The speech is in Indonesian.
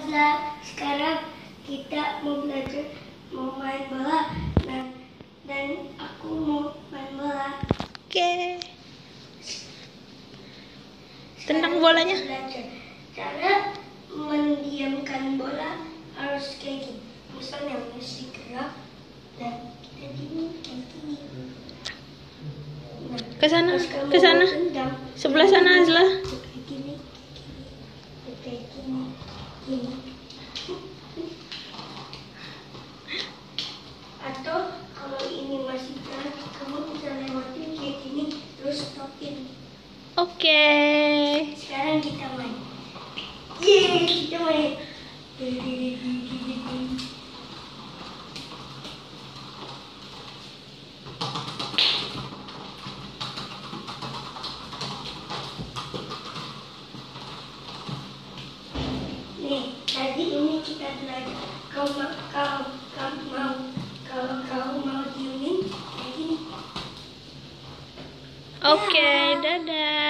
Azla, sekarang kita mau belajar mau main bola dan dan aku mau main bola. Oke. Tendang Sekarang bolanya. Belajar cara mendiamkan bola harus kayak gini. Misalnya mesti gerak dan kita diam kayak gini. Nah, Ke sana, ke sana. Sebelah sana Azla. kayak gini, kayak gini, gini. Atau kalau ini masih berat, kamu bisa lewatin kayak gini, terus stopin. Oke. Sekarang kita main. Yeay, kita main. Ini kita belajar. Kau mau, kau, kau mau, kalau kau mau diemin, kayak gini. Oke, dadah.